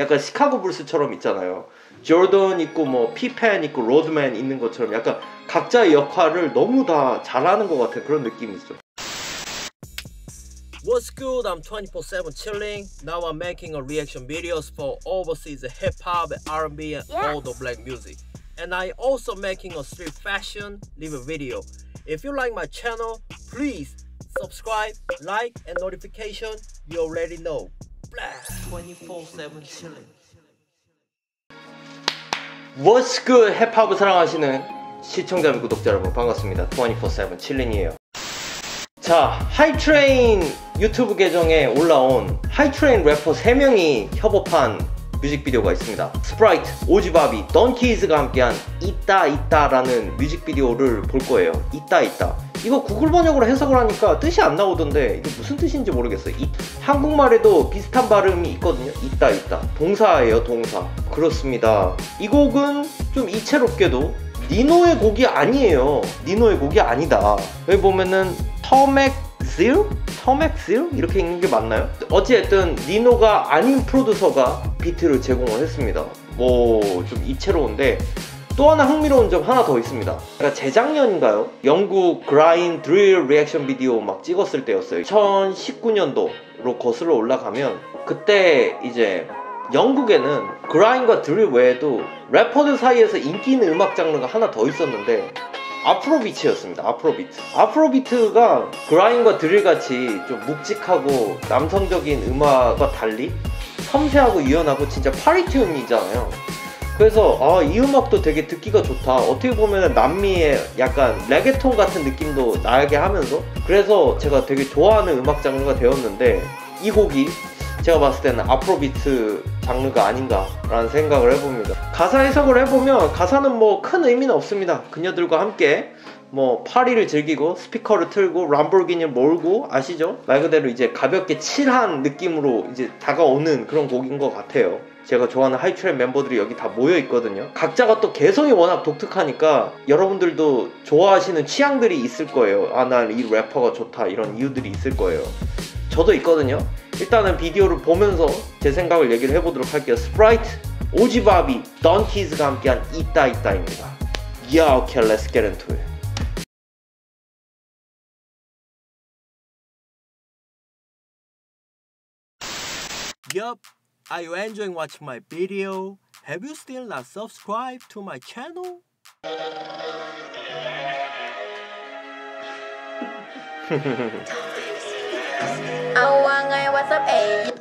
약간 시카고 불스처럼 있잖아요. 조던 있고 뭐 피펜 있고 로드맨 있는 것처럼 약간 각자의 역할을 너무 다 잘하는 것 같은 그런 느낌이 있어. What's good? I'm 24/7 chilling. Now I'm making a reaction videos for overseas hip hop, R&B, and Yes. all the black music. And I also making a street fashion live video. If you like my channel, please subscribe, like, and notification. You already know. 24/7 chilling. What's good? 힙합을 사랑하시는 시청자 및 구독자 여러분 반갑습니다. 24/7 chillin이에요. 자, HYPE TRAIN 유튜브 계정에 올라온 HYPE TRAIN 래퍼 3명이 협업한 뮤직비디오가 있습니다. SPRITE, OG BOBBY, DON KIDS가 함께한 있다 있다라는 뮤직비디오를 볼 거예요. 있다 있다. 이거 구글 번역으로 해석을 하니까 뜻이 안 나오던데 이게 무슨 뜻인지 모르겠어요. 이- 한국말에도 비슷한 발음이 있거든요. 있다 있다. 동사예요, 동사. 그렇습니다. 이 곡은 좀 이채롭게도 니노의 곡이 아니에요. 니노의 곡이 아니다. 여기 보면은 터맥sil? 터맥sil? 이렇게 읽는 게 맞나요? 어찌됐든 니노가 아닌 프로듀서가 비트를 제공을 했습니다. 뭐 좀 이채로운데 또 하나 흥미로운 점 하나 더 있습니다. 제가 재작년인가요? 영국 grime drill reaction video 막 찍었을 때였어요. 2019년도로 거슬러 올라가면 그때 이제 영국에는 그라인과 드릴 외에도 래퍼들 사이에서 인기 있는 음악 장르가 하나 더 있었는데 아프로비트였습니다. 아프로비트. 아프로비트가 그라인과 드릴 같이 좀 묵직하고 남성적인 음악과 달리 섬세하고 유연하고 진짜 파리튠이잖아요. 그래서 아, 이 음악도 되게 듣기가 좋다. 어떻게 보면 남미의 약간 레게톤 같은 느낌도 나게 하면서 그래서 제가 되게 좋아하는 음악 장르가 되었는데 이 곡이 제가 봤을 때는 Afrobeat 장르가 아닌가라는 생각을 해봅니다. 가사 해석을 해보면 가사는 뭐 큰 의미는 없습니다. 그녀들과 함께 뭐 파리를 즐기고 스피커를 틀고 람보르기니를 몰고 아시죠? 말 그대로 이제 가볍게 chill한 느낌으로 이제 다가오는 그런 곡인 것 같아요. 제가 좋아하는 HYPE TRAIN 멤버들이 여기 다 모여 있거든요. 각자가 또 개성이 워낙 독특하니까 여러분들도 좋아하시는 취향들이 있을 거예요. 아, 난 이 래퍼가 좋다. 이런 이유들이 있을 거예요. 저도 있거든요. 일단은 비디오를 보면서 제 생각을 얘기를 해보도록 할게요. 스프라이트, 오지바비, 던키즈가 함께한 있다 있다입니다. Yeah, okay, let's. Yup, are you enjoying watching my video? Have you still not subscribed to my channel?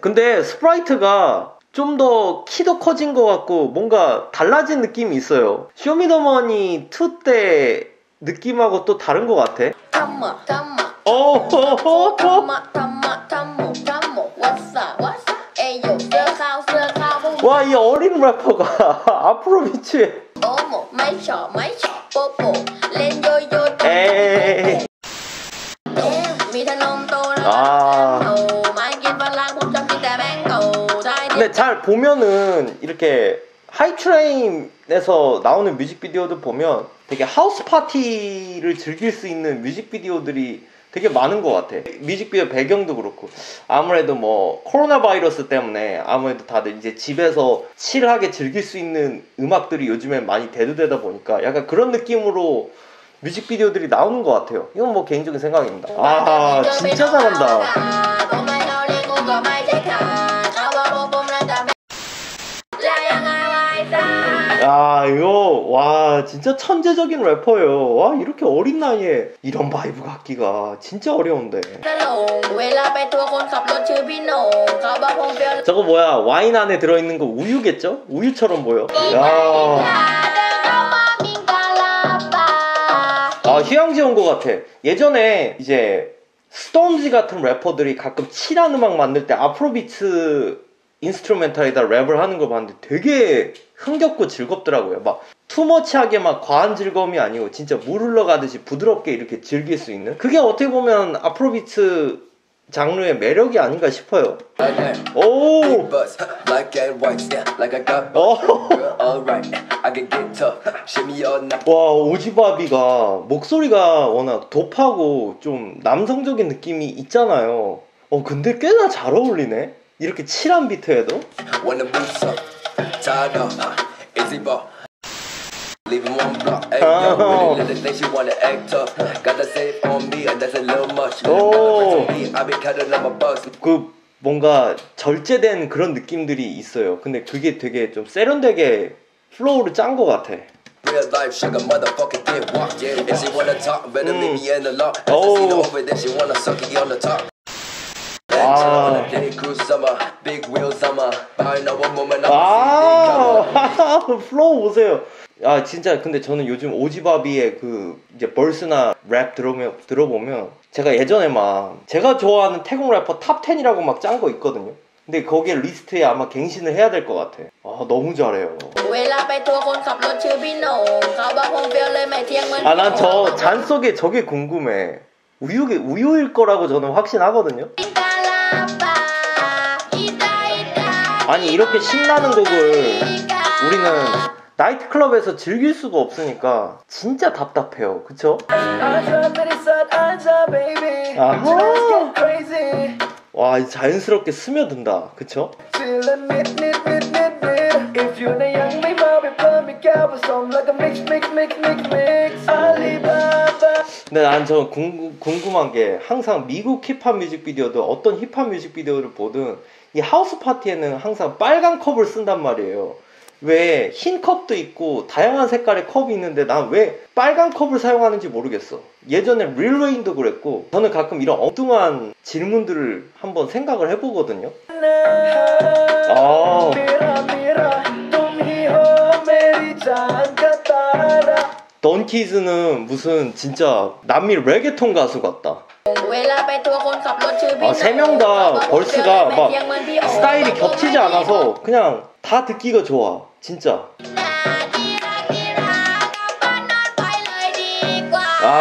근데 스프라이트가 좀 더 키도 커진 것 같고 뭔가 달라진 느낌이 있어요. 쇼미더머니 2 때 느낌하고 또 다른 것 같아. 어 와, 이 어린 래퍼가 máy sọ bố bố lên vô vô 에이. 아. 근데 잘 보면은 이렇게 하이트레인에서 나오는 뮤직비디오들 보면 되게 하우스 파티를 즐길 수 있는 뮤직비디오들이 되게 많은 것 같아. 뮤직비디오 배경도 그렇고 아무래도 뭐 코로나 바이러스 때문에 아무래도 다들 이제 집에서 칠하게 즐길 수 있는 음악들이 요즘엔 많이 대두되다 보니까 약간 그런 느낌으로 뮤직비디오들이 나오는 것 같아요. 이건 뭐 개인적인 생각입니다. 아 진짜 잘한다. 야, 이거, 와, 진짜 천재적인 래퍼예요. 와, 이렇게 어린 나이에 이런 vibe 갖기가 진짜 어려운데. 저거 뭐야, 와인 안에 들어있는 거 우유겠죠? 우유처럼 보여. 야. 아, 휴양지 온 것 같아. 예전에 이제 Stormzy 같은 래퍼들이 가끔 chill한 음악 만들 때 Afrobeat instrumental에다 랩을 하는 걸 봤는데 되게 흥겹고 즐겁더라고요. 막 too much하게 막 과한 즐거움이 아니고 진짜 물 흘러가듯이 부드럽게 이렇게 즐길 수 있는 그게 어떻게 보면 Afrobeat 장르의 매력이 아닌가 싶어요. 오! 어. 와 오지바비가 목소리가 워낙 돕하고 좀 남성적인 느낌이 있잖아요. 어 근데 꽤나 잘 어울리네. 이렇게 칠한 비트에도 Oh. Oh. 그 뭔가 절제된 그런 느낌들이 있어요. 근데 그게 되게 좀 세련되게 flow를 짠 것 같아. Real life sugar motherfucker get walk, yeah. If she wanna talk, better leave me in the law. As I see Oh. her over there, she wanna suck it on the top. 아. 아, flow 보세요. 아, 진짜 근데 저는 요즘 오지바비의 그 이제 verse나 랩 들어보면, 들어보면 제가 예전에 막 제가 좋아하는 태국 래퍼 top 10이라고 막 짠 거 있거든요. 근데 거기에 리스트에 아마 갱신을 해야 될 것 같아. 아 너무 잘해요. 아 난 저 잔 속에 저게 궁금해. 우유 우유일 거라고 저는 확신하거든요. 그러니까 아니, 이렇게 신나는 곡을 우리는 나이트클럽에서 즐길 수가 없으니까 진짜 답답해요. 그쵸? 아하. 와, 이 자연스럽게 스며든다. 그쵸? 근데 난 저 궁금한 게 항상 미국 힙합 뮤직비디오도 어떤 힙합 뮤직비디오를 보든 이 하우스 파티에는 항상 빨간 컵을 쓴단 말이에요. 왜 흰 컵도 있고 다양한 색깔의 컵이 있는데 난 왜 빨간 컵을 사용하는지 모르겠어. 예전에 릴웨인도 그랬고 저는 가끔 이런 엉뚱한 질문들을 한번 생각을 해보거든요. 아. 던키즈는 무슨 진짜 남미 레게톤 가수 같다. เวลาไปทัวร์คนขับรถชื่อพี่ 아, 세 명 다 벌스가 막 스타일이 겹치지 않아서 그냥 다 듣기가 좋아. 진짜. ดีรักดีรักกลับบ้านนอนไปเลยดีกว่า 아.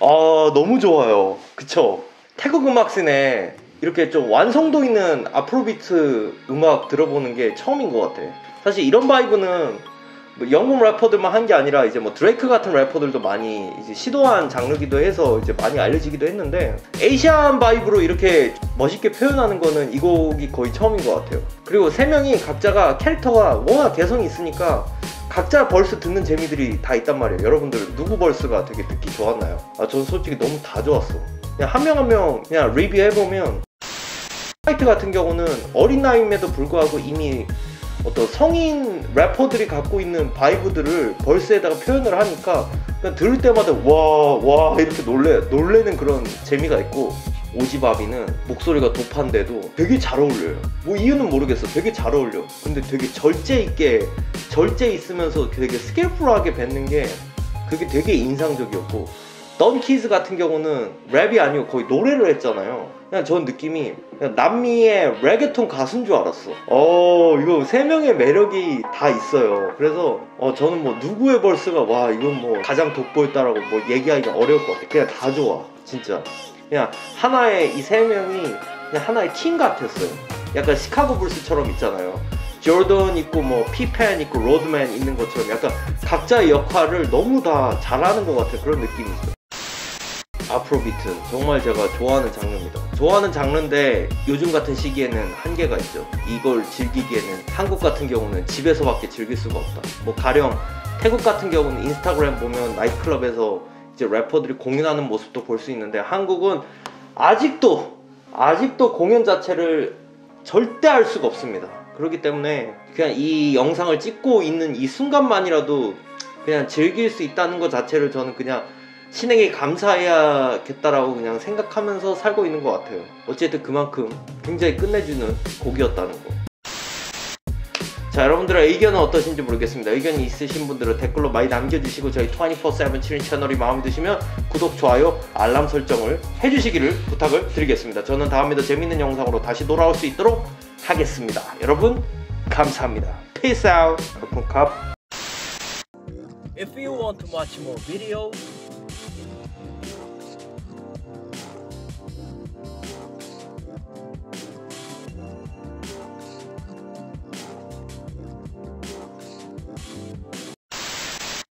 아, 너무 좋아요. 그쵸? 태국 음악 씬에 이렇게 좀 완성도 있는 Afrobeat 음악 들어보는 게 처음인 것 같아. 사실 이런 vibe는 뭐 영국 래퍼들만 한 게 아니라 이제 뭐 드레이크 같은 래퍼들도 많이 이제 시도한 장르기도 해서 이제 많이 알려지기도 했는데 Asian vibe로 이렇게 멋있게 표현하는 거는 이 곡이 거의 처음인 것 같아요. 그리고 세 명이 각자가 캐릭터가 워낙 개성이 있으니까 각자 verse 듣는 재미들이 다 있단 말이에요. 여러분들 누구 verse가 되게 듣기 좋았나요? 아, 저는 솔직히 너무 다 좋았어. 그냥 한 명 한 명 그냥 리뷰 해보면 화이트 같은 경우는 어린 나이임에도 불구하고 이미 어떤 성인 래퍼들이 갖고 있는 vibe들을 verse에다가 표현을 하니까 그냥 들을 때마다 와, 와, 이렇게 놀래, 놀래는 그런 재미가 있고 OG BOBBY는 목소리가 도파인데도 되게 잘 어울려요. 뭐 이유는 모르겠어. 되게 잘 어울려. 근데 되게 절제 있게, 절제 있으면서 되게 스킬풀하게 뱉는 게 그게 되게 인상적이었고 던키즈 같은 경우는 랩이 아니고 거의 노래를 했잖아요. 그냥 전 느낌이 그냥 남미의 레게톤 가수인 줄 알았어. 어, 이거 세 명의 매력이 다 있어요. 그래서 어, 저는 뭐 누구의 벌스가 와 이건 뭐 가장 돋보였다라고 뭐 얘기하기가 어려울 것 같아. 그냥 다 좋아, 진짜. 그냥 하나의 이 세 명이 그냥 하나의 팀 같았어요. 약간 시카고 불스처럼 있잖아요. 조던 있고 뭐 피펜 있고 로드맨 있는 것처럼 약간 각자의 역할을 너무 다 잘하는 것 같은 그런 느낌이 있어요. Afrobeat 정말 제가 좋아하는 장르입니다. 좋아하는 장르인데 요즘 같은 시기에는 한계가 있죠. 이걸 즐기기에는 한국 같은 경우는 집에서밖에 즐길 수가 없다. 뭐 가령 태국 같은 경우는 인스타그램 보면 나이트클럽에서 이제 래퍼들이 공연하는 모습도 볼 수 있는데 한국은 아직도 아직도 공연 자체를 절대 할 수가 없습니다. 그렇기 때문에 그냥 이 영상을 찍고 있는 이 순간만이라도 그냥 즐길 수 있다는 것 자체를 저는 그냥 신에게 감사해야겠다라고 그냥 생각하면서 살고 있는 것 같아요. 어쨌든 그만큼 굉장히 끝내주는 곡이었다는 거. 자, 여러분들의 의견은 어떠신지 모르겠습니다. 의견이 있으신 분들은 댓글로 많이 남겨주시고 저희 24-7 7인 채널이 마음에 드시면 구독, 좋아요, 알람 설정을 해주시기를 부탁을 드리겠습니다. 저는 다음에 더 재밌는 영상으로 다시 돌아올 수 있도록 하겠습니다. 여러분, 감사합니다. Peace out. 컵. If you want to watch more videos,